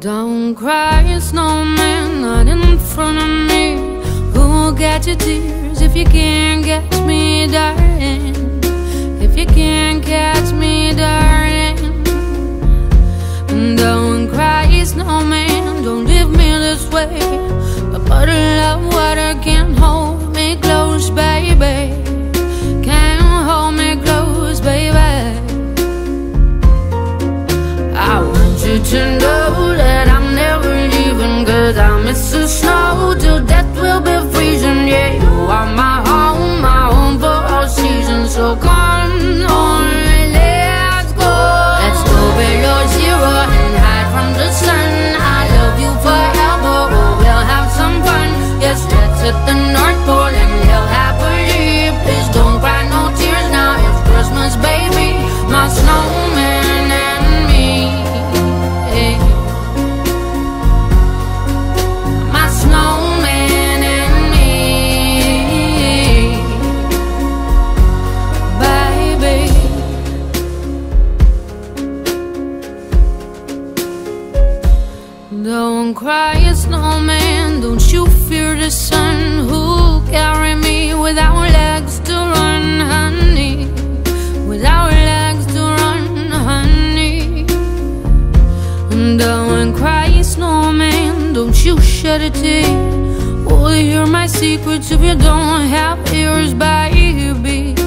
Don't cry, snowman, not in front of me Who'll get your tears if you can't get me, darling? Don't cry, a snowman, don't you fear the sun Who'll carry me? Without legs to run, honey. Without legs to run, honey. Don't cry, a snowman, don't you shed a tear. Oh, Will you hear my secrets if you don't have ears, baby.